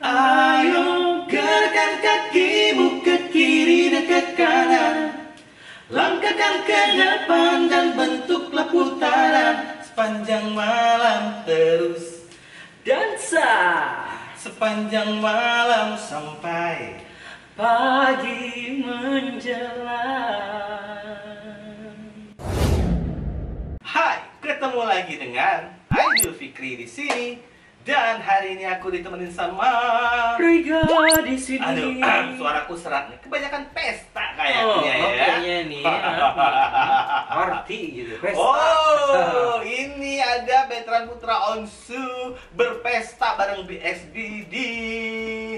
Ayo gerakkan kakimu ke kiri dan ke kanan. Langkahkan ke depan dan bentuklah putaran. Sepanjang malam terus Dansa. Sepanjang malam sampai pagi menjelang. Hai, ketemu lagi dengan Aidil Fikri di sini dan hari ini aku ditemenin sama Riga di sini. Aduh, suaraku serat nih. Kebanyakan pesta Oh, kayaknya ya. kayaknya nih. Arti gitu. Pesta. Oh, ini ada Veteran Putra Onsu berpesta bareng BSB di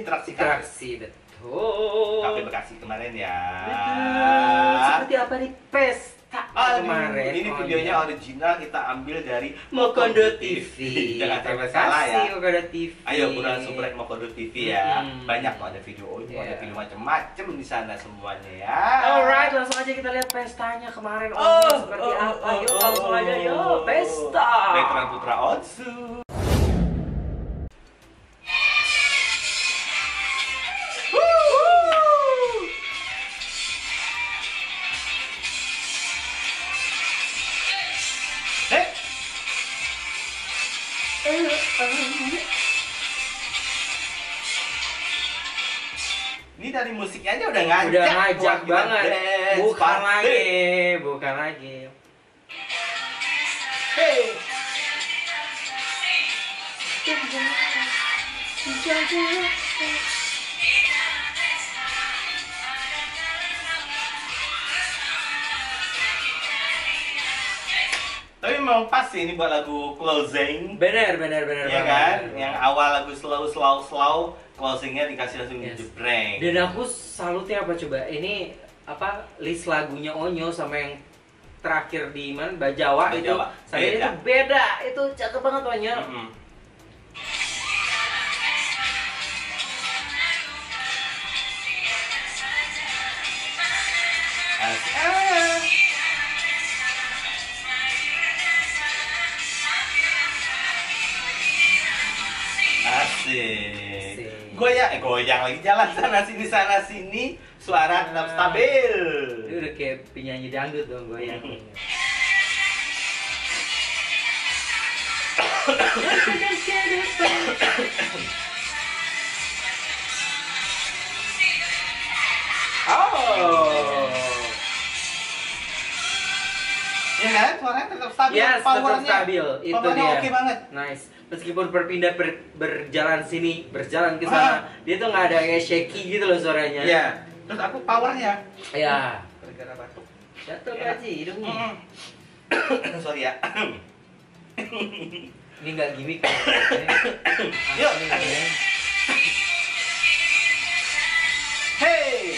Traksi. Traksi betul. Cafe Bekasi kemarin ya. Betul. Seperti apa nih pesta Aduh, kemarin? ini Oh, videonya iya. original kita ambil dari Mokondo TV. Jangan Terima sampai salah ya. Mokondo TV. Ayo buruan subscribe Mokodo TV ya. Hmm. Banyak tuh ada video audio, ada Yeah. video macam-macam di sana semuanya ya. Alright, langsung aja kita lihat pestanya kemarin. Oh, Oh, seperti oh, apa? oh, Yuk, oh, langsung aja oh. yuk. Pesta. Veteran Putra Onsu. Ini dari musiknya aja udah ngajak. Udah ngajak banget. dance Bukan party. lagi, bukan lagi. Hey. Tapi memang pas sih ini buat lagu closing. Bener, bener, bener. Banget. kan? Yang awal lagu slow slow slow, closingnya dikasih langsung Yes. jebreng. Dan aku salutnya apa coba? Ini apa list lagunya Onyo sama yang terakhir di mana Bajawa, itu Bajawa. saya Beda. itu beda. Itu cakep banget Onyo. Mm-mm. Asik. Eh goyang lagi jalan sana sini sana sini, suara tetap stabil. Itu udah kayak penyanyi dangdut dong gue yang. Oh. Ya kan, suaranya tetap stabil. Yes, tetap Powernya- stabil. Itu powernya oke banget. Nice. Meskipun berpindah ber- berjalan sini, berjalan ke Ah. sana, dia tuh nggak ada kayak shaky gitu loh suaranya. Iya. Terus aku powernya. Ya. Gara-gara batuk. Jatuh Enak. aja hidungnya. Mm. Sorry ya. Ini nggak gimmick. ya. Ini Yuk. ya. Hey.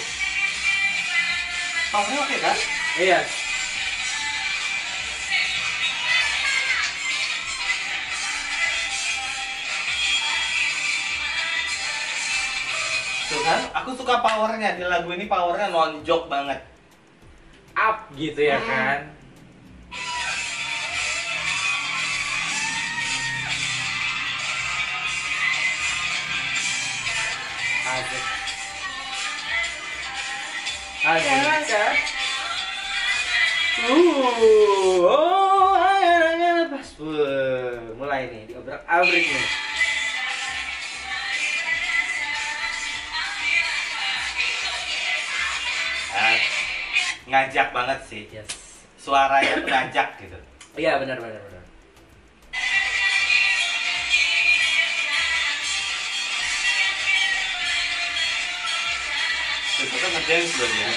Powernya oke kan? Iya. Tuh kan, aku suka powernya di lagu ini powernya nonjok banget. Up gitu ya Hmm. kan. Asik. Asik. Uh, oh, pas. Wuh, mulai nih diobrak abrik nih. Ngajak banget sih. Yes. Suaranya tuh ngajak gitu. Iya benar benar benar. Terus ngedance loh dia.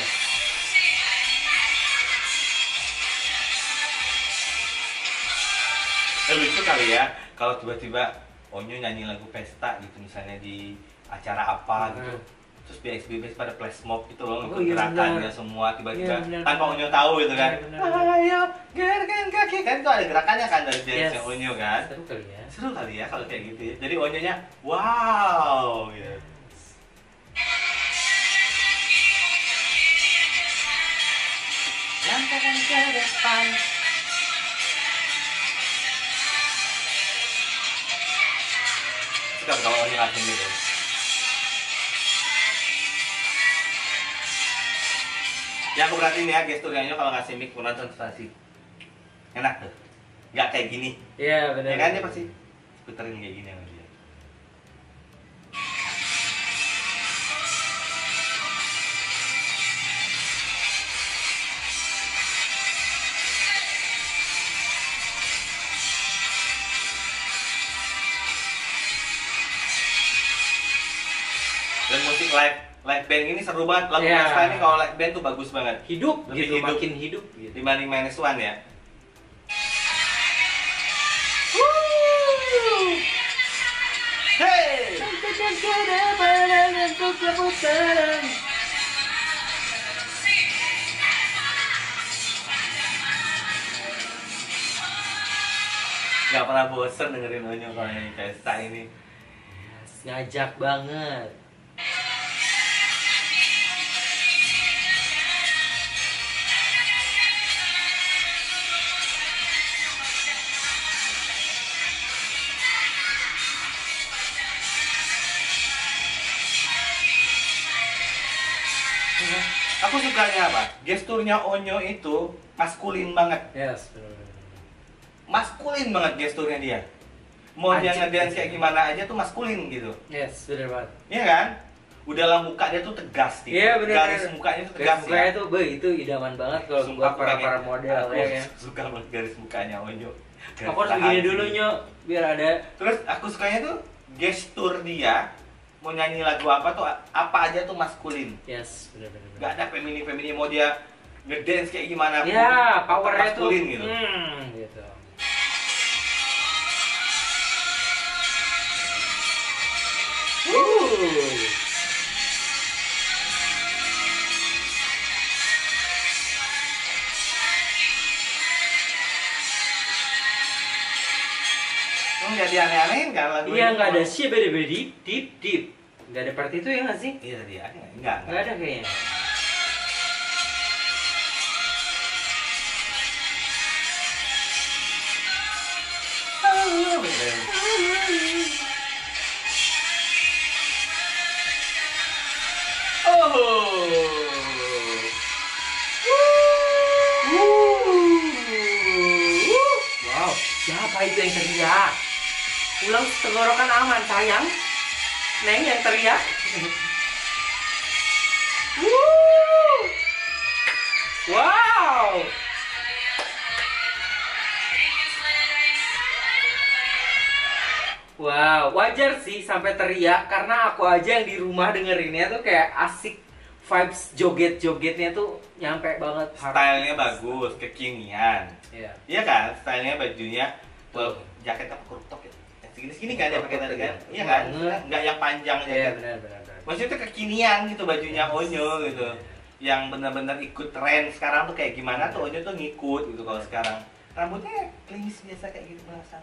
Eh lucu kali ya kalau tiba-tiba Onyo nyanyi lagu pesta gitu misalnya di acara apa gitu. Terus BXBB pada flash mob gitu loh, Oh, ikut iya, gerakannya semua tiba-tiba Iya, tanpa Onyo tahu gitu kan. Iya. Ayo gerakan kaki kan itu ada gerakannya kan dari Yes. yang Onyo kan. Seru kali ya. Seru kali ya kalau kayak gitu ya. Jadi Onyonya wow gitu. Langkahkan ke depan. Suka kalau Onyo langsung gitu. Ya aku perhatiin ya gesturnya Onyo kalau ngasih mic konsentrasi. Enak tuh. Nggak kayak gini. Iya benar. Ya kan dia pasti puterin kayak gini sama dia. Dan musik live live band ini seru banget. Lagu Iya. Vespa ini kalau live band tuh bagus banget. hidup Lebih gitu, hidup. makin hidup gitu. Dibanding minus one ya. Hey! Gak pernah bosen dengerin Onyo kalau nyanyi pesta ini. Ngajak banget. Aku sukanya apa? Gesturnya Onyo itu maskulin banget. Yes. Maskulin banget gesturnya dia. Mau dia ngedance kayak gimana aja tuh maskulin gitu. Yes, benar banget. Iya kan? Udahlah muka dia tuh tegas gitu. Iya, benar, Garis mukanya tuh Garis tegas mukanya ya. tuh, be, itu idaman banget kalau buat para para model aku ya kan. suka banget garis mukanya Onyo. Garis Aku harus begini dulu nyok, biar ada. Terus aku sukanya tuh gestur dia mau nyanyi lagu apa tuh apa aja tuh maskulin. Yes, benar benar. benar. Gak ada feminin feminin mau dia ngedance kayak gimana pun. Ya, powernya tuh. maskulin gitu. Hmm, Lu nggak dianeh-anehin kan lagu Iya ini? nggak ada sih beda beda deep deep deep. Nggak ada part itu ya nggak sih? Iya dia enggak. Nggak ada kayaknya. Wow, siapa itu yang teriak? Pulang tenggorokan aman sayang. Neng yang teriak. Wow. Wow, wajar sih sampai teriak karena aku aja yang di rumah dengerinnya tuh kayak asik vibes joget-jogetnya tuh nyampe banget. Stylenya bagus, kekinian. Iya. Iya kan? Stylenya bajunya well, jaket apa crop top ya? Segini segini kan dia pakai tadi kan? Iya kan? Banget. Enggak yang panjang Iya benar benar. Maksudnya tuh kekinian gitu bajunya Onyo gitu. Yang benar-benar ikut tren sekarang tuh kayak gimana tuh Onyo tuh ngikut gitu kalau sekarang. Rambutnya klimis biasa kayak gitu merasa.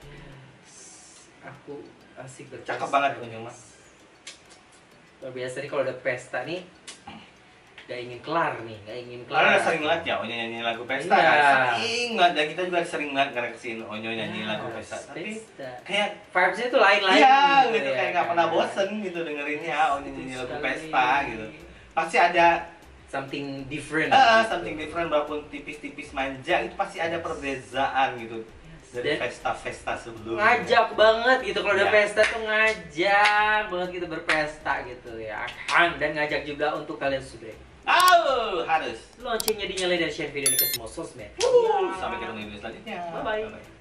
Aku asik berpesta. Cakep banget Onyo mah. Luar biasa nih kalau ada pesta nih Gak ingin kelar nih, gak ingin kelar Karena sering banget ya Onyo nyanyi lagu pesta Iya. kan? Sering banget dan kita juga sering banget karena ke sini Onyo nyanyi lagu pesta. Tapi Pesta. kayak Vibes-nya tuh lain-lain Iya gitu ya kayak nggak kan? pernah bosen gitu dengerinnya Onyo nyanyi lagu pesta gitu. Pasti ada Something different ah, gitu. something different walaupun tipis-tipis manja itu pasti ada perbedaan gitu dari pesta-pesta sebelumnya. ngajak banget gitu kalau udah Iya. pesta tuh ngajak banget gitu berpesta gitu ya kan dan ngajak juga untuk kalian subscribe Oh, harus. loncengnya dinyalain dan share video ini ke semua sosmed Wuh, Sampai ketemu di video selanjutnya. Bye-bye.